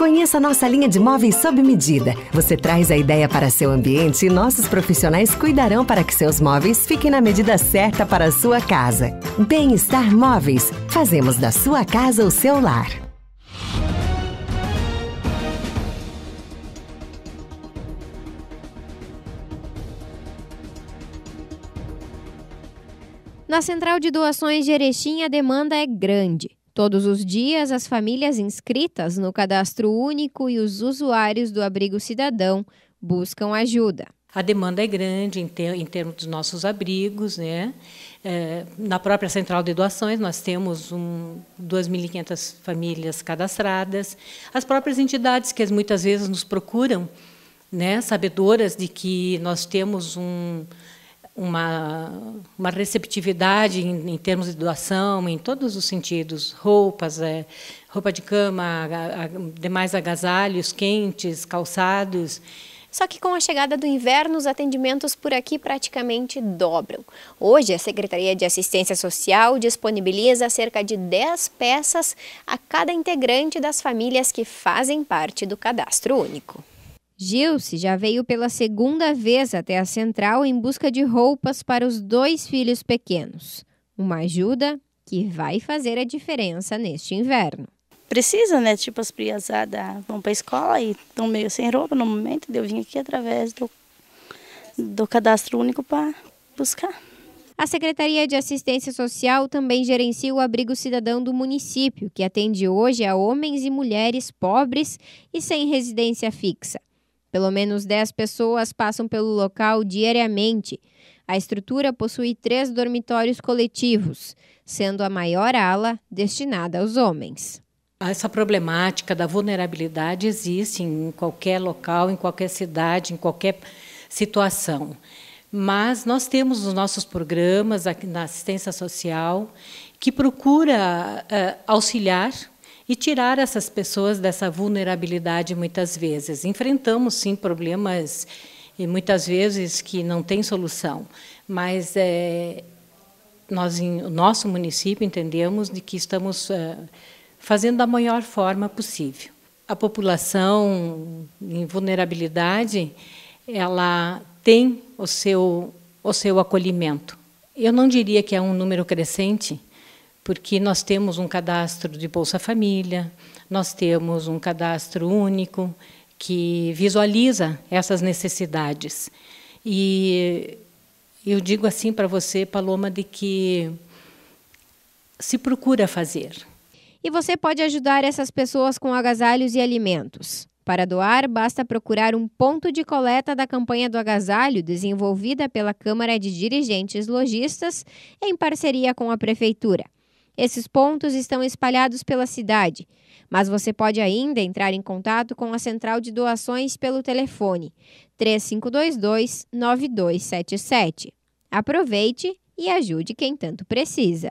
Conheça nossa linha de móveis sob medida. Você traz a ideia para seu ambiente e nossos profissionais cuidarão para que seus móveis fiquem na medida certa para a sua casa. Bem-Estar Móveis. Fazemos da sua casa o seu lar. Na Central de Doações de Erechim, a demanda é grande. Todos os dias, as famílias inscritas no cadastro único e os usuários do abrigo cidadão buscam ajuda. A demanda é grande em, ter, em termos dos nossos abrigos. Né? É, na própria central de doações, nós temos um, 2.500 famílias cadastradas. As próprias entidades que muitas vezes nos procuram, né, sabedoras de que nós temos um, uma, uma receptividade em, em, termos de doação, em todos os sentidos, roupas, é, roupa de cama, a, a, demais agasalhos quentes, calçados. Só que com a chegada do inverno, os atendimentos por aqui praticamente dobram. Hoje, a Secretaria de Assistência Social disponibiliza cerca de 10 peças a cada integrante das famílias que fazem parte do cadastro único. Gilce já veio pela segunda vez até a central em busca de roupas para os dois filhos pequenos. Uma ajuda que vai fazer a diferença neste inverno. Precisa, né? Tipo, as criançadas vão para a escola e estão meio sem roupa no momento. Eu vim aqui através do, do cadastro único para buscar. A Secretaria de Assistência Social também gerencia o abrigo cidadão do município, que atende hoje a homens e mulheres pobres e sem residência fixa. Pelo menos 10 pessoas passam pelo local diariamente. A estrutura possui três dormitórios coletivos, sendo a maior ala destinada aos homens. Essa problemática da vulnerabilidade existe em qualquer local, em qualquer cidade, em qualquer situação. Mas nós temos os nossos programas aqui na assistência social que procura uh, auxiliar e tirar essas pessoas dessa vulnerabilidade muitas vezes. Enfrentamos sim problemas e muitas vezes que não tem solução, mas é, nós em nosso município entendemos de que estamos é, fazendo da melhor forma possível. A população em vulnerabilidade, ela tem o seu o seu acolhimento. Eu não diria que é um número crescente, porque nós temos um cadastro de Bolsa Família, nós temos um cadastro único que visualiza essas necessidades. E eu digo assim para você, Paloma, de que se procura fazer. E você pode ajudar essas pessoas com agasalhos e alimentos. Para doar, basta procurar um ponto de coleta da campanha do agasalho desenvolvida pela Câmara de Dirigentes Logistas em parceria com a Prefeitura. Esses pontos estão espalhados pela cidade, mas você pode ainda entrar em contato com a central de doações pelo telefone 3522 9277. Aproveite e ajude quem tanto precisa.